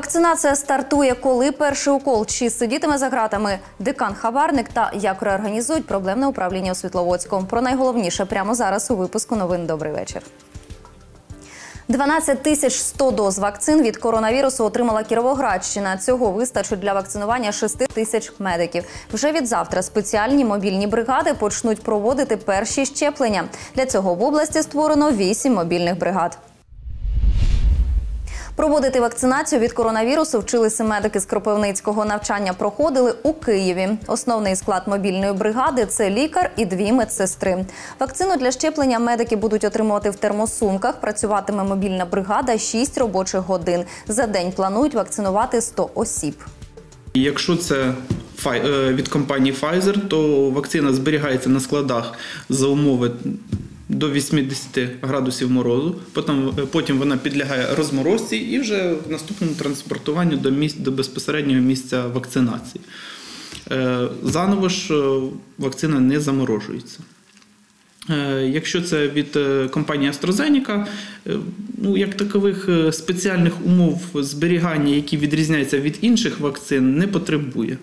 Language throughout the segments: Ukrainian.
Вакцинація стартує, коли перший укол чи сидітиме за ґратами декан Хабарник та як реорганізують проблемне управління у Світловодську. Про найголовніше прямо зараз у випуску новин. Добрий вечір. 12 тисяч 100 доз вакцин від коронавірусу отримала Кіровоградщина. Цього вистачить для вакцинування 6 тисяч медиків. Вже від завтра спеціальні мобільні бригади почнуть проводити перші щеплення. Для цього в області створено 8 мобільних бригад. Проводити вакцинацію від коронавірусу вчилися медики з Кропивницького. Навчання проходили у Києві. Основний склад мобільної бригади це лікар і дві медсестри. Вакцину для щеплення медики будуть отримувати в термосумках. Працюватиме мобільна бригада 6 робочих годин. За день планують вакцинувати 100 осіб. Якщо це е, від компанії Pfizer, то вакцина зберігається на складах за умови до 80 градусів морозу. Потім, е, потім вона підлягає розморозці і вже в наступному транспортуванню до місць до безпосереднього місця вакцинації. Е, Заново ж е, вакцина не заморожується. Якщо це від компанії AstraZeneca, ну як такових спеціальних умов зберігання, які відрізняються від інших вакцин, не потребує.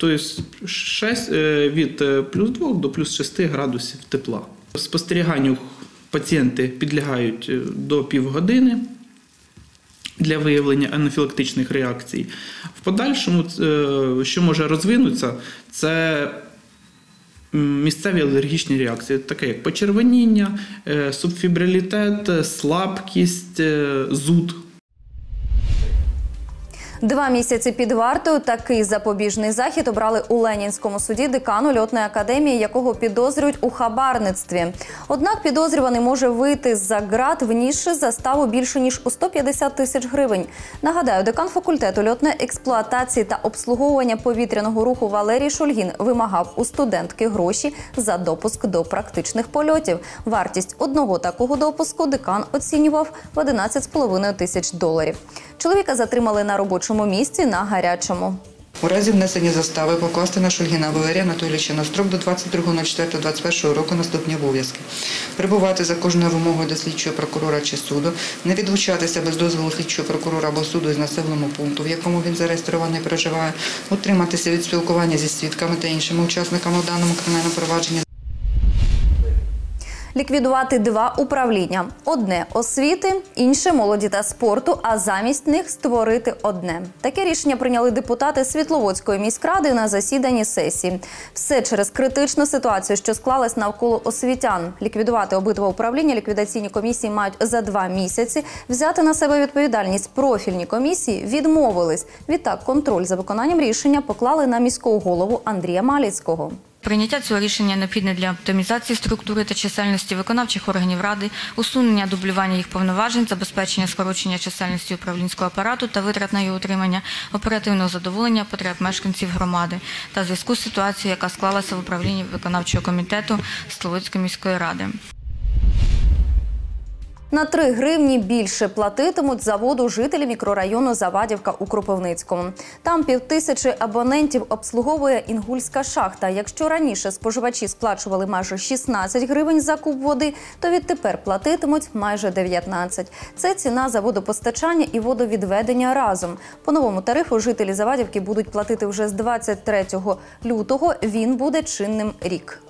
Тобто 6, е, від плюс 2 до плюс 6 градусів тепла. Спостеріганню пацієнти підлягають е, до півгодини для виявлення анафілактичних реакцій. В подальшому, е, що може розвинутися, це місцеві алергічні реакції, таке як почервоніння, е, субфібрилітет, слабкість, зуд. Два місяці під вартою такий запобіжний захід обрали у Ленінському суді декану льотної академії, якого підозрюють у хабарництві. Однак підозрюваний може вийти за ґрат, внісши заставу більше ніж у 150 тисяч гривень. Нагадаю, декан факультету льотної експлуатації та обслуговування повітряного руху Валерій Шульгін вимагав у студентки гроші за допуск до практичних польотів. Вартість одного такого допуску декан оцінював в 11,5 тисяч доларів. Чоловіка затримали на робочому місці на гарячому. У разі внесення застави покласти на Шульгіна Валерія Анатолійовича на строк до 22.04.21 року наступні обов'язки. Прибувати за кожною вимогою до слідчого прокурора чи суду, не відлучатися без дозволу слідчого прокурора або суду із населеного пункту, в якому він зареєстрований і проживає, утриматися від спілкування зі свідками та іншими учасниками у даному кримінальному провадженні. Ліквідувати два управління: одне освіти, інше молоді та спорту. А замість них створити одне. Таке рішення прийняли депутати Світловодської міськради на засіданні сесії. Все через критичну ситуацію, що склалась навколо освітян. Ліквідувати обидва управління ліквідаційні комісії мають за два місяці. Взяти на себе відповідальність профільні комісії відмовились. Відтак, контроль за виконанням рішення поклали на міського голову Андрія Маліцького. Прийняття цього рішення необхідне для оптимізації структури та чисельності виконавчих органів ради, усунення дублювання їх повноважень, забезпечення скорочення чисельності управлінського апарату та витрат на його утримання, оперативного задоволення потреб мешканців громади та зв'язку з ситуацією, яка склалася в управлінні виконавчого комітету Словицької міської ради. На 3 гривні більше платитимуть за воду жителі мікрорайону Завадівка у Кропивницькому. Там півтисячі абонентів обслуговує інгульська шахта. Якщо раніше споживачі сплачували майже 16 гривень за куб води, то відтепер платитимуть майже 19. Це ціна за водопостачання і водовідведення разом. По новому тарифу жителі Завадівки будуть платити вже з 23 лютого. Він буде чинним рік.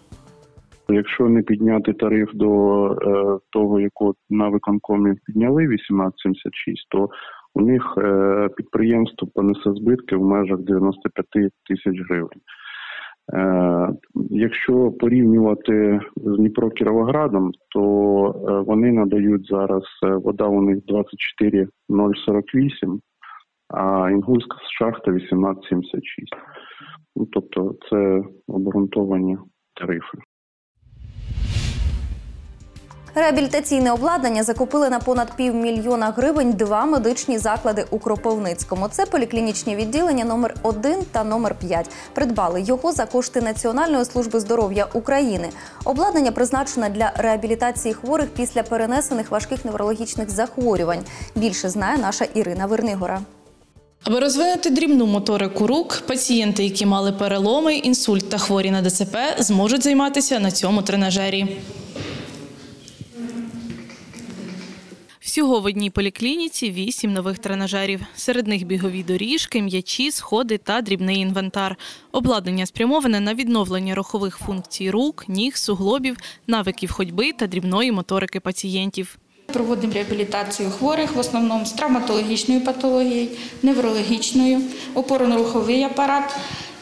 Якщо не підняти тариф до е, того, яку на виконкомі підняли 1876, то у них е, підприємство понесе збитки в межах 95 тисяч гривень. Е, якщо порівнювати з Дніпро Кіровоградом, то е, вони надають зараз е, вода у них 24,048, а Інгульська шахта 18,76. Ну, тобто це обґрунтовані тарифи. Реабілітаційне обладнання закупили на понад півмільйона гривень два медичні заклади у Кропивницькому. Це поліклінічні відділення номер 1 та номер 5. Придбали його за кошти Національної служби здоров'я України. Обладнання призначене для реабілітації хворих після перенесених важких неврологічних захворювань. Більше знає наша Ірина Вернигора. Аби розвинути дрібну моторику рук, пацієнти, які мали переломи, інсульт та хворі на ДЦП, зможуть займатися на цьому тренажері. Всього в одній поліклініці вісім нових тренажерів. Серед них бігові доріжки, м'ячі, сходи та дрібний інвентар. Обладнання спрямоване на відновлення рухових функцій рук, ніг, суглобів, навиків ходьби та дрібної моторики пацієнтів. Проводимо реабілітацію хворих в основному з травматологічною патологією, неврологічною, опорно-руховий апарат.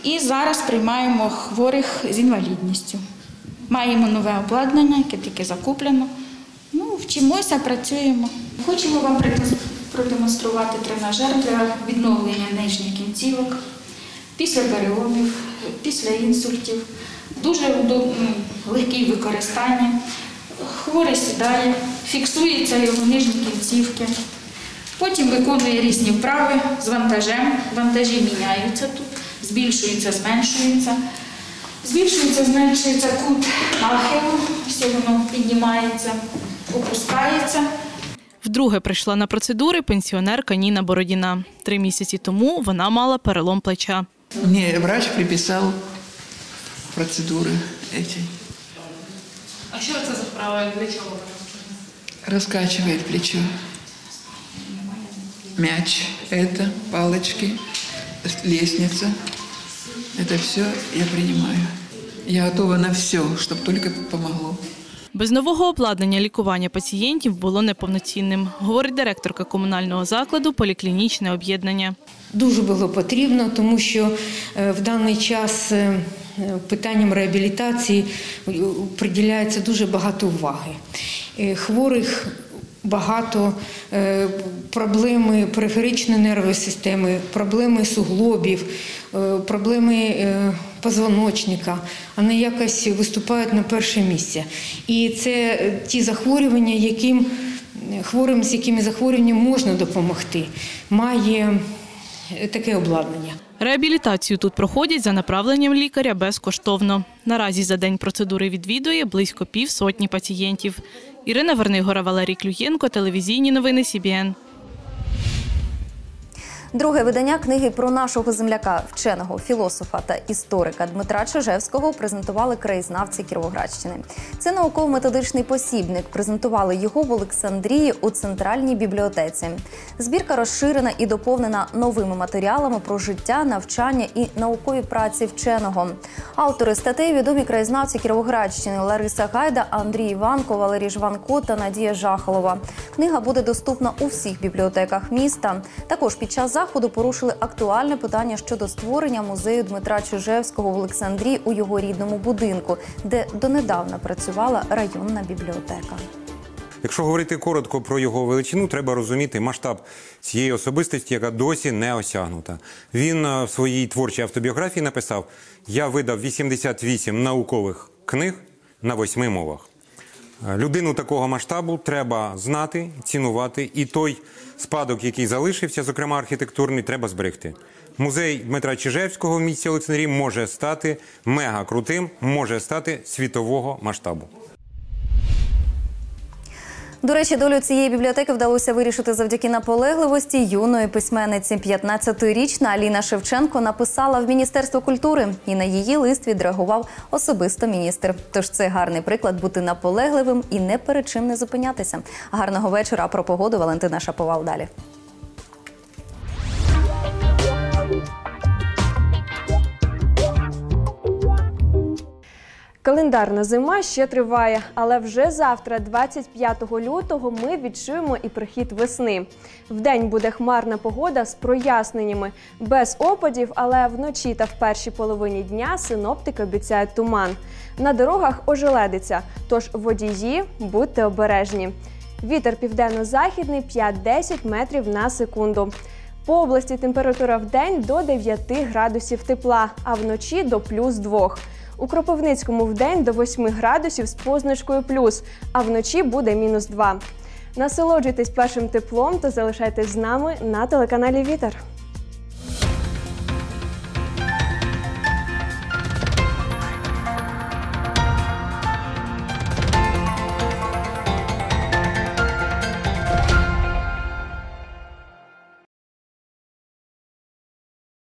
І зараз приймаємо хворих з інвалідністю. Маємо нове обладнання, яке тільки закуплено. Вчимося, працюємо. Хочемо вам продемонструвати тренажер для відновлення нижніх кінцівок після переломів, після інсультів. Дуже ну, легкий в використанні. Хворий сідає, фіксується його нижні кінцівки. Потім виконує різні вправи з вантажем. Вантажі міняються тут, збільшуються, зменшуються. Збільшується, зменшується кут нахилу, все воно піднімається, опускається. Вдруге прийшла на процедури пенсіонерка Ніна Бородіна. Три місяці тому вона мала перелом плеча. Мне врач приписал процедуры эти. А що це за вправа для чого? Раскачивает плечо. Мяч, это, палочки, лестница. Это все я принимаю. Я готова на все, чтобы только помогло. Без нового обладнання лікування пацієнтів було неповноцінним, говорить директорка комунального закладу поліклінічне об'єднання. Дуже було потрібно, тому що е, в даний час е, питанням реабілітації е, приділяється дуже багато уваги. Хворих багато, е, проблеми периферичної нервової системи, проблеми суглобів, е, проблеми е, позвоночника. Вони якось виступають на перше місце. І це ті захворювання, яким хворим, з якими захворюваннями можна допомогти. Має таке обладнання. Реабілітацію тут проходять за направленням лікаря безкоштовно. Наразі за день процедури відвідує близько півсотні пацієнтів. Ірина Вернигора, Валерій Клюєнко, телевізійні новини СІБІН. Друге видання книги про нашого земляка, вченого філософа та історика Дмитра Чижевського презентували краєзнавці Кіровоградщини. Це науково-методичний посібник. Презентували його в Олександрії у центральній бібліотеці. Збірка розширена і доповнена новими матеріалами про життя, навчання і наукові праці вченого. Автори статей відомі краєзнавці Кіровоградщини Лариса Гайда, Андрій Іванко, Валерій Жванко та Надія Жахалова. Книга буде доступна у всіх бібліотеках міста. Також під час заходу порушили актуальне питання щодо створення музею Дмитра Чижевського в Олександрії у його рідному будинку, де донедавна працювала районна бібліотека. Якщо говорити коротко про його величину, треба розуміти масштаб цієї особистості, яка досі не осягнута. Він е, в своїй творчій автобіографії написав: Я видав 88 наукових книг на восьми мовах. Е, Людину такого масштабу треба знати, цінувати, і той спадок, який залишився, зокрема архітектурний, треба зберегти. Музей Дмитра Чижевського в місті Олександрії може стати мега крутим, може стати світового масштабу. До речі, долю цієї бібліотеки вдалося вирішити завдяки наполегливості юної письменниці. 15-річна Аліна Шевченко написала в Міністерство культури, і на її лист відреагував особисто міністр. Тож це гарний приклад бути наполегливим і не перед чим не зупинятися. Гарного вечора. Про погоду Валентина Шаповал далі. Календарна зима ще триває, але вже завтра, 25 лютого, ми відчуємо і прихід весни. Вдень буде хмарна погода з проясненнями, без опадів, але вночі та в першій половині дня синоптики обіцяють туман. На дорогах ожеледиться, тож водії будьте обережні. Вітер південно-західний 5-10 метрів на секунду. По області температура в день до 9 градусів тепла, а вночі до плюс 2. У Кропивницькому вдень до 8 градусів з позначкою плюс, а вночі буде мінус 2. Насолоджуйтесь першим теплом та залишайтесь з нами на телеканалі Вітер.